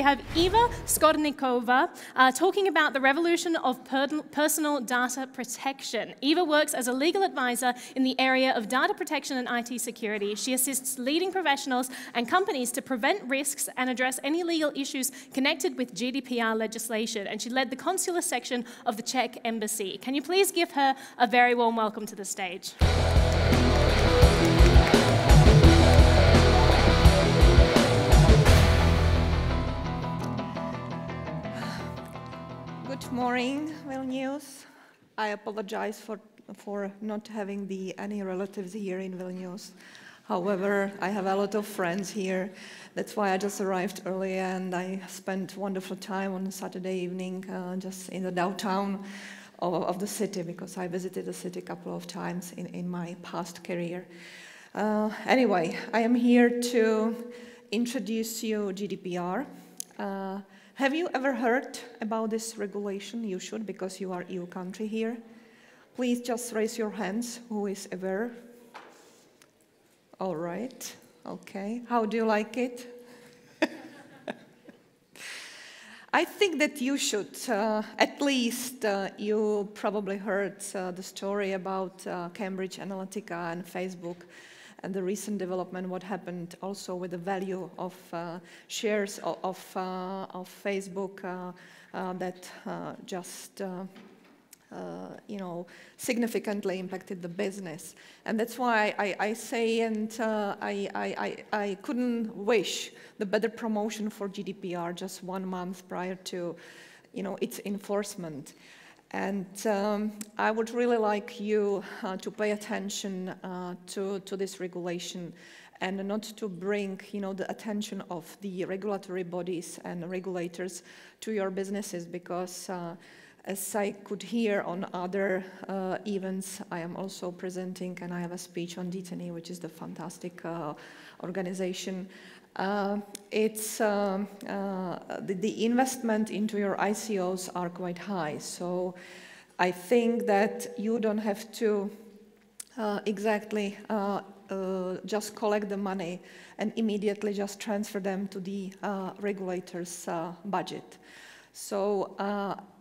we have Eva Škorničková uh, talking about the revolution of per personal data protection. Eva works as a legal advisor in the area of data protection and IT security. She assists leading professionals and companies to prevent risks and address any legal issues connected with GDPR legislation. And she led the consular section of the Czech Embassy. Can you please give her a very warm welcome to the stage? Morning, Vilnius. I apologize for, for not having the, any relatives here in Vilnius. However, I have a lot of friends here. That's why I just arrived early and I spent wonderful time on Saturday evening uh, just in the downtown of, of, the city because I visited the city a couple of times in, in my past career. Uh, anyway, I am here to introduce you GDPR. Uh, have you ever heard about this regulation? You should because you are EU country here. Please just raise your hands who is aware. All right, okay. How do you like it? I think that you should, uh, at least uh, you probably heard uh, the story about uh, Cambridge Analytica and Facebook and the recent development, what happened also with the value of uh, shares of, of, uh, of Facebook uh, uh that uh, just uh, you know, significantly impacted the business. And that's why I, I say, and I, I, I, couldn't wish the better promotion for GDPR just one month prior to, you know, its enforcement. And um, I would really like you uh, to pay attention uh, to, to this regulation and not to bring you know, the attention of the regulatory bodies and regulators to your businesses because uh, as I could hear on other uh, events, I am also presenting and I have a speech on d10e, which is the fantastic uh, organization. Uh, it's um, uh, the, the, investment into your ICOs are quite high. So I think that you don't have to uh, exactly uh, uh, just collect the money and immediately just transfer them to the uh, regulator's budget. So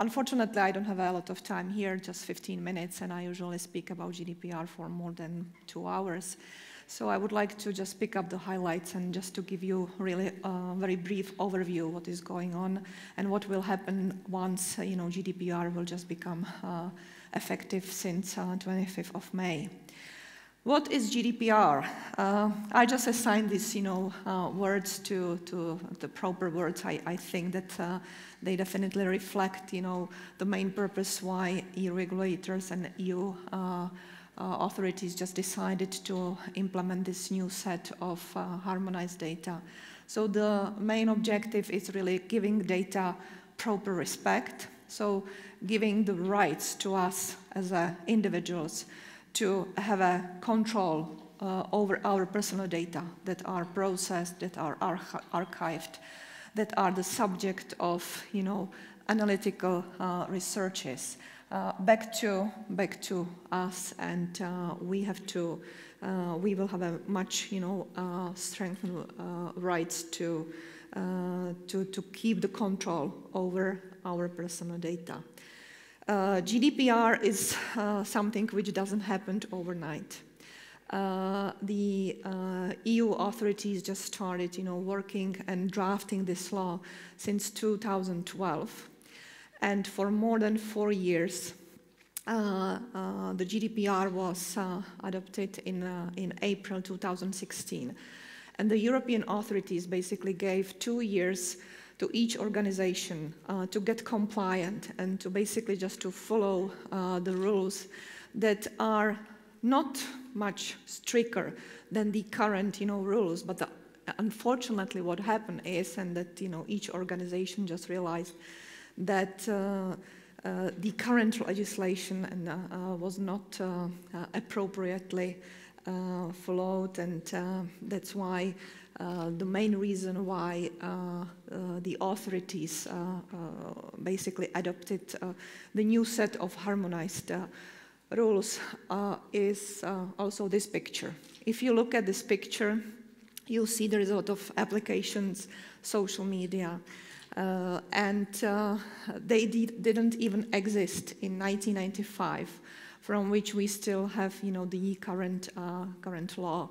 unfortunately, I don't have a lot of time here, just 15 minutes, and I usually speak about GDPR for more than two hours. So I would like to just pick up the highlights and just to give you really a very brief overview what is going on and what will happen once you know GDPR will just become uh, effective since uh, 25th of May. What is GDPR? Uh, I just assigned these, you know, uh, words to, to the proper words. I, I think that uh, they definitely reflect, you know, the main purpose why EU regulators and EU uh, authorities just decided to implement this new set of uh, harmonized data. So the main objective is really giving data proper respect, so giving the rights to us as uh, individuals to have a control uh, over our personal data that are processed, that are arch archived, that are the subject of, you know, analytical uh, researches uh, back to back to us, and uh, we have to uh, we will have a much you know uh, strengthened uh, rights to uh, to to keep the control over our personal data. GDPR is something which doesn't happen overnight. the EU authorities just started, you know, working and drafting this law since 2012 and for more than four years, uh, uh, the GDPR was uh, adopted in, uh, in April 2016. And the European authorities basically gave two years to each organization uh, to get compliant and to basically just to follow uh, the rules that are not much stricter than the current you know, rules, but the, unfortunately what happened is, and that you know, each organization just realized that uh, uh, the current legislation uh, was not appropriately followed, and that's why uh, the main reason why uh, uh, the authorities basically adopted the new set of harmonized rules is also this picture. If you look at this picture, you see there is a lot of applications, social media, uh, and uh, they did, didn't even exist in 1995, from which we still have, you know, the current uh, current law.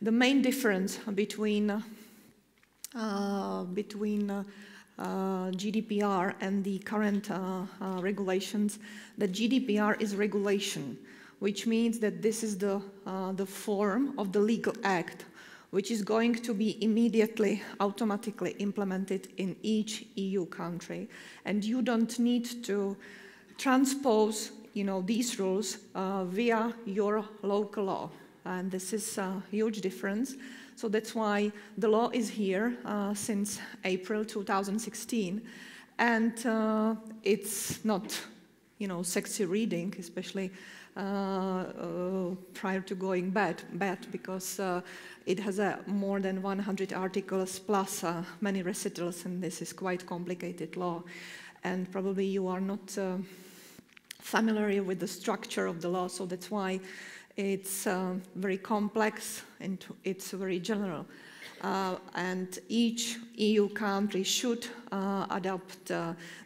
The main difference between uh, between uh, GDPR and the current uh, regulations, that GDPR is regulation, which means that this is the, the form of the legal act which is going to be immediately automatically implemented in each EU country. And you don't need to transpose you know, these rules uh, via your local law. And this is a huge difference. So that's why the law is here uh, since April 2016. And uh, it's not, you know, sexy reading, especially prior to going bad, bad because uh, it has more than 100 articles plus many recitals, and this is quite complicated law. And probably you are not familiar with the structure of the law, so that's why it's uh, very complex and it's very general. Uh, and each EU country should uh, adopt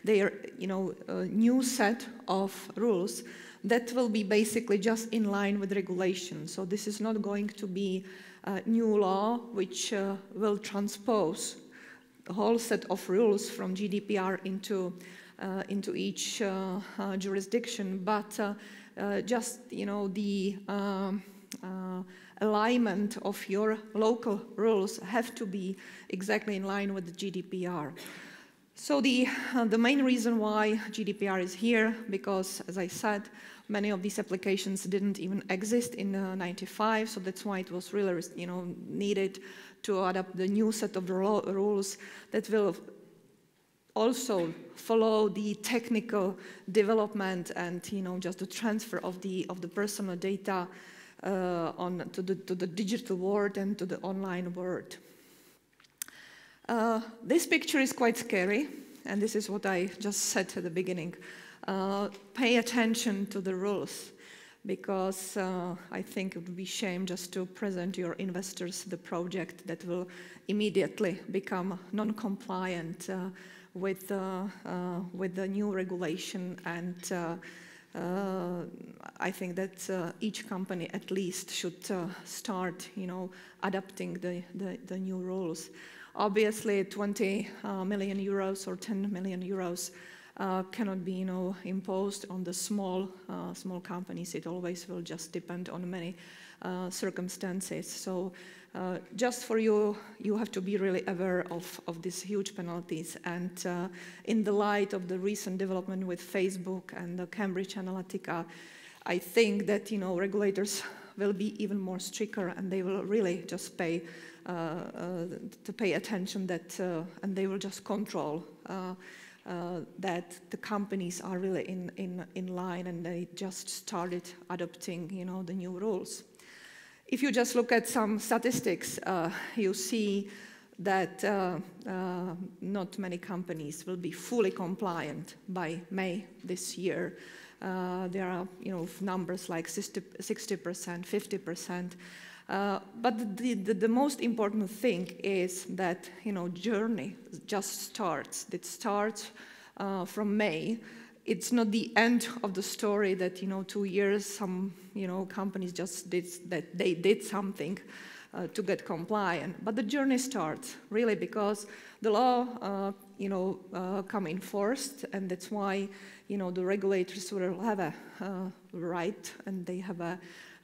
their you know, new set of rules that will be basically just in line with regulation. So this is not going to be a new law which uh, will transpose a whole set of rules from GDPR into, uh, into each uh, uh jurisdiction, but uh, uh, just you know the um, alignment of your local rules have to be exactly in line with the GDPR. So the, uh, the main reason why GDPR is here, because as I said, many of these applications didn't even exist in uh, 95, so that's why it was really you know, needed to adapt the new set of rules that will also follow the technical development and you know just the transfer of the of the personal data uh, on to the to the digital world and to the online world. Uh, this picture is quite scary, and this is what I just said at the beginning. Uh, pay attention to the rules, because uh, I think it would be shame just to present your investors the project that will immediately become non-compliant uh, with, uh, with the new regulation and uh, I think that uh, each company at least should uh, start, you know, adapting the, the, the, new rules. Obviously, 20 uh, million euros or 10 million euros uh, cannot be, you know, imposed on the small, uh, small companies. It always will just depend on many uh, circumstances. So uh, just for you, you have to be really aware of, of these huge penalties. And uh, in the light of the recent development with Facebook and the Cambridge Analytica, I think that, you know, regulators will be even more stricter and they will really just pay uh, uh, to pay attention that, uh, and they will just control that the companies are really in, in, in line and they just started adopting, you know, the new rules. If you just look at some statistics, uh, you see that uh, uh, not many companies will be fully compliant by May this year. Uh, there are you know, numbers like 60%, 50%. Uh, but the, the, the, most important thing is that you know journey just starts. It starts uh, from May. It's not the end of the story that you know two years some you know companies just did that they did something uh, to get compliant. But the journey starts really because the law uh, you know uh, come first, and that's why you know the regulators will have a uh, right and they have a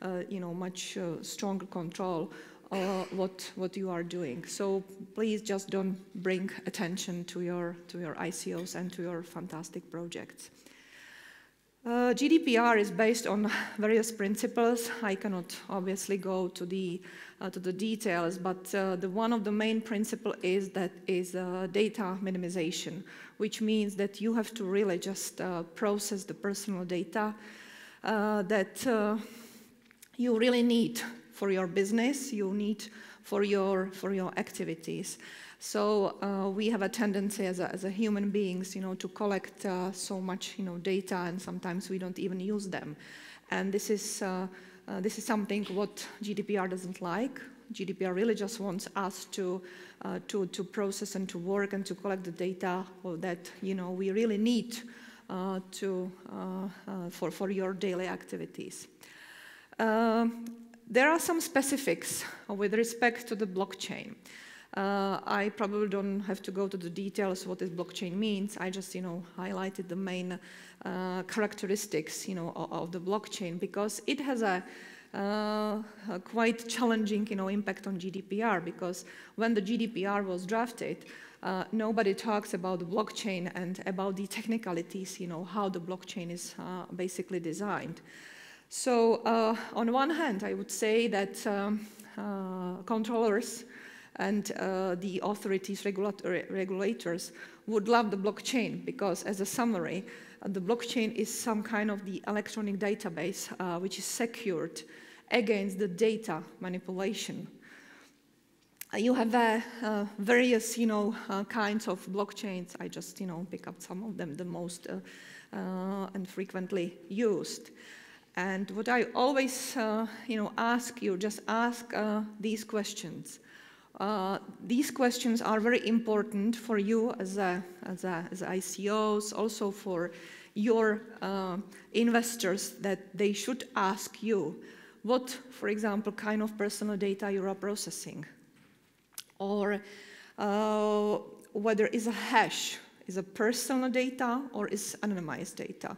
uh, you know, much uh, stronger control uh, what what you are doing. So please just don't bring attention to your to your ICOs and to your fantastic projects. Uh, GDPR is based on various principles. I cannot obviously go to the uh, to the details, but uh, the one of the main principle is that is data minimization, which means that you have to really just process the personal data that you really need for your business, you need for your, for your activities. So uh, we have a tendency as a, as a human beings, you know, to collect uh, so much, you know, data and sometimes we don't even use them. And this is, uh, uh, this is something what GDPR doesn't like. GDPR really just wants us to, uh, to, to process and to work and to collect the data that you know, we really need uh, to, for, for your daily activities. There are some specifics with respect to the blockchain. Uh, I probably don't have to go to the details of what this blockchain means. I just, you know, highlighted the main uh, characteristics, you know, of, of, the blockchain because it has a, uh, a, quite challenging, you know, impact on GDPR because when the GDPR was drafted, uh, nobody talks about the blockchain and about the technicalities, you know, how the blockchain is uh, basically designed. So uh, on one hand, I would say that um, controllers and uh, the authorities, regulators would love the blockchain because as a summary, uh, the blockchain is some kind of the electronic database uh, which is secured against the data manipulation. Uh, you have uh, uh, various, you know, kinds of blockchains. I just, you know, pick up some of them, the most and frequently used. And what I always, you know, ask you, just ask these questions. Uh, these questions are very important for you as, a, as, a, as ICOs, also for your uh, investors that they should ask you what, for example, kind of personal data you are processing, or uh, whether is a hash is a personal data or is anonymized data.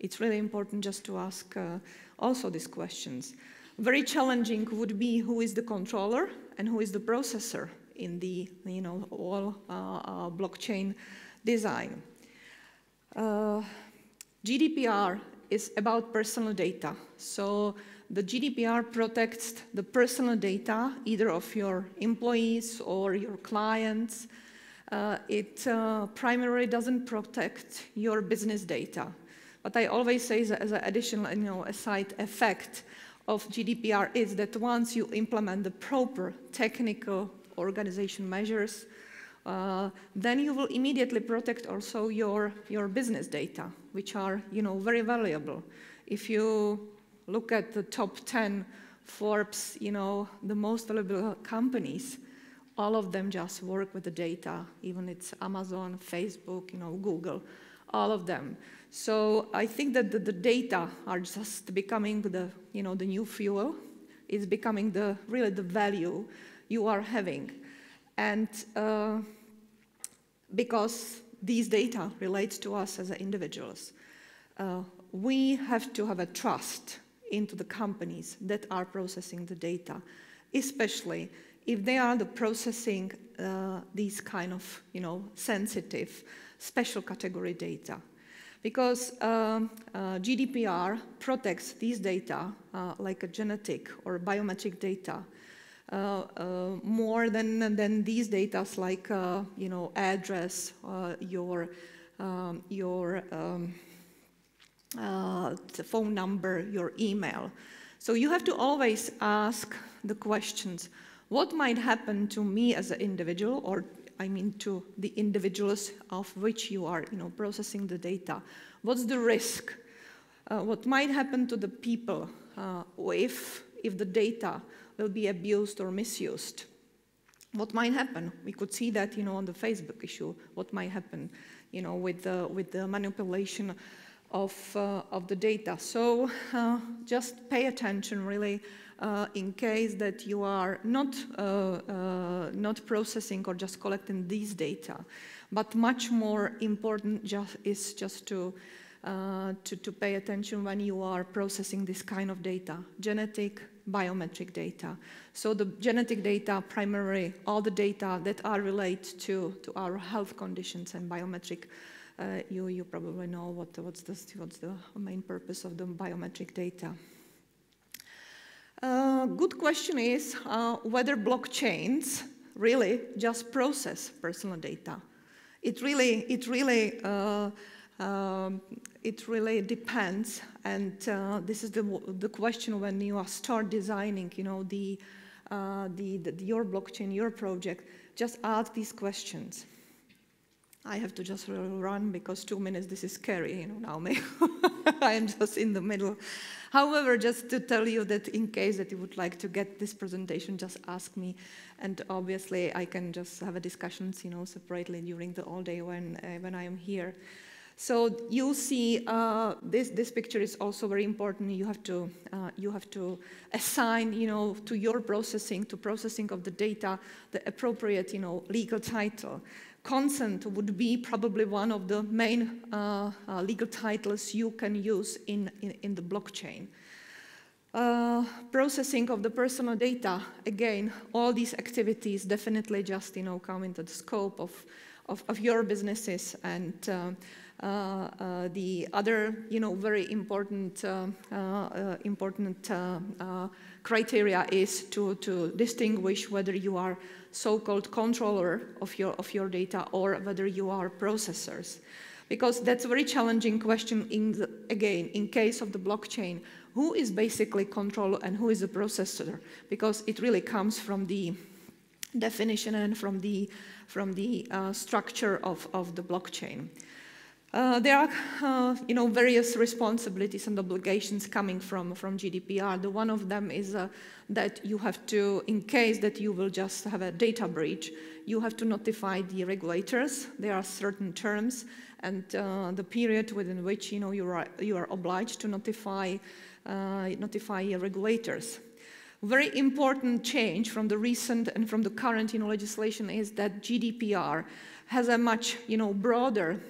It's really important just to ask uh, also these questions. Very challenging would be who is the controller and who is the processor in the you know, all uh, uh, blockchain design. Uh, GDPR is about personal data. So the GDPR protects the personal data, either of your employees or your clients. Uh, it uh, primarily doesn't protect your business data. But I always say as an additional, you know, a side effect, of GDPR is that once you implement the proper technical organization measures, uh, then you will immediately protect also your, your business data, which are you know, very valuable. If you look at the top 10 Forbes, you know, the most valuable companies, all of them just work with the data, even it's Amazon, Facebook, you know, Google, all of them. So I think that the, the, data are just becoming the, you know, the new fuel. It's becoming the, really the value you are having. And uh, because these data relates to us as individuals, uh, we have to have a trust into the companies that are processing the data, especially if they are the processing uh, these kind of, you know, sensitive, special category data because um, uh, GDPR protects these data uh, like a genetic or biometric data uh, uh more than, than these data like, uh, you know, address, uh, your, um, your um, phone number, your email. So you have to always ask the questions, what might happen to me as an individual or I mean to the individuals of which you are you know, processing the data. What's the risk? Uh, what might happen to the people uh, if, if the data will be abused or misused? What might happen? We could see that you know, on the Facebook issue, what might happen you know, with, the, with the manipulation of, uh, of the data. So uh, just pay attention really in case that you are not, uh, uh, not processing or just collecting these data. But much more important just, is just to, uh, to, to pay attention when you are processing this kind of data, genetic, biometric data. So the genetic data, primarily all the data that are related to, to our health conditions and biometric uh, you, you probably know what, what's, the, what's the main purpose of the biometric data. Uh, good question is uh, whether blockchains really just process personal data. It really, it really, uh, um, it really depends, and uh, this is the, the question when you start designing, you know, the, uh, the, the, your blockchain, your project. Just ask these questions. I have to just run because two minutes, this is scary, you know, now I am just in the middle. However, just to tell you that in case that you would like to get this presentation, just ask me. And obviously I can just have a discussions, you know, separately during the all day when, uh, when I am here. So you'll see, uh, this, this picture is also very important. You have to, uh, you have to assign, you know, to your processing, to processing of the data, the appropriate, you know, legal title. Consent would be probably one of the main uh, uh legal titles you can use in, in, in the blockchain. Uh, processing of the personal data, again, all these activities definitely just, you know, come into the scope of, of, of your businesses and uh, Uh, uh, the other, you know, very important, uh, uh important criteria is to, to distinguish whether you are so-called controller of your, of your data or whether you are processors. Because that's a very challenging question, in the, again, in case of the blockchain, who is basically controller and who is a processor? Because it really comes from the definition and from the, from the uh, structure of, of the blockchain. Uh, there are, uh, you know, various responsibilities and obligations coming from, from GDPR. The one of them is uh, that you have to, in case that you will just have a data breach, you have to notify the regulators. There are certain terms and uh, the period within which, you know, you are, you are obliged to notify, uh, notify regulators. Very important change from the recent and from the current, you know, legislation is that GDPR has a much, you know, broader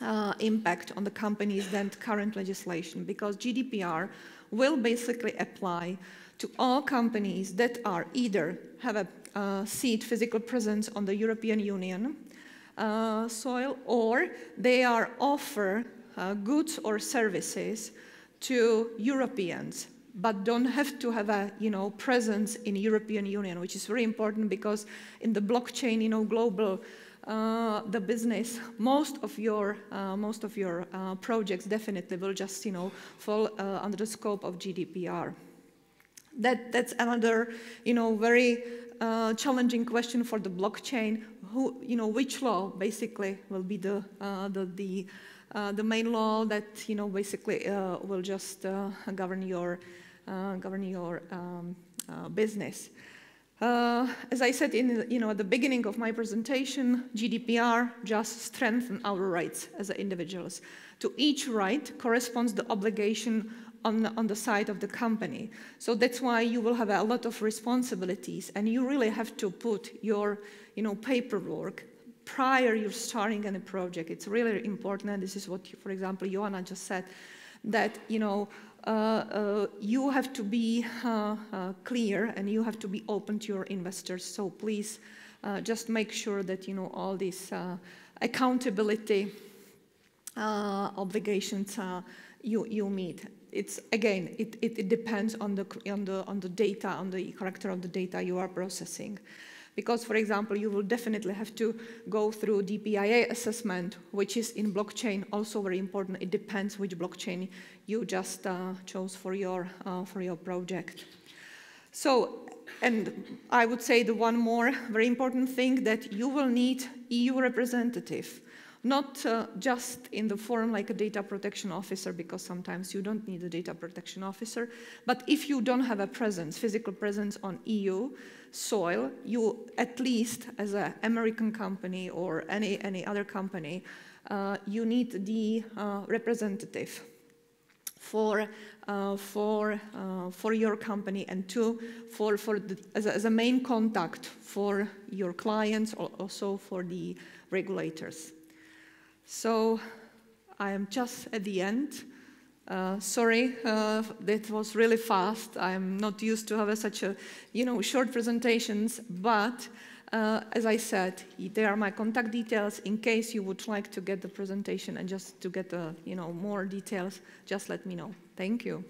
uh, impact on the companies than current legislation because GDPR will basically apply to all companies that are either have a uh, seat physical presence on the European Union uh, soil or they are offer uh, goods or services to Europeans but don't have to have a you know presence in European Union which is very important because in the blockchain you know global the business, most of your, uh, most of your uh, projects definitely will just, you know, fall uh, under the scope of GDPR. That, that's another, you know, very uh, challenging question for the blockchain. Who, you know, which law basically will be the, the, the, the, main law that, you know, basically will just govern your, govern your um, business. Uh, as I said in, you know, at the beginning of my presentation, GDPR just strengthens our rights as individuals. To each right corresponds the obligation on, on the side of the company. So that's why you will have a lot of responsibilities and you really have to put your you know, paperwork prior you're starting any project. It's really important and this is what, for example, Joanna just said, that you know, Uh, uh, you have to be uh, uh, clear and you have to be open to your investors. So please just make sure that you know all these accountability obligations you, you meet it's again it, it, it, depends on the on the on the data on the character of the data you are processing because, for example, you will definitely have to go through DPIA assessment, which is in blockchain also very important. It depends which blockchain you just uh, chose for your, uh, for your project. So, and I would say the one more very important thing that you will need EU representative not uh, just in the form like a data protection officer, because sometimes you don't need a data protection officer, but if you don't have a presence, physical presence on EU, soil, you at least as an American company or any, any other company, uh, you need the uh, representative for, uh, for, uh, for your company and two, for, for the, as, a, as a main contact for your clients, also for the regulators. So I am just at the end. Uh, sorry, uh, that was really fast. I'm not used to have such a, you know, short presentations, but uh, as I said, there are my contact details in case you would like to get the presentation and just to get, the, you know, more details, just let me know. Thank you.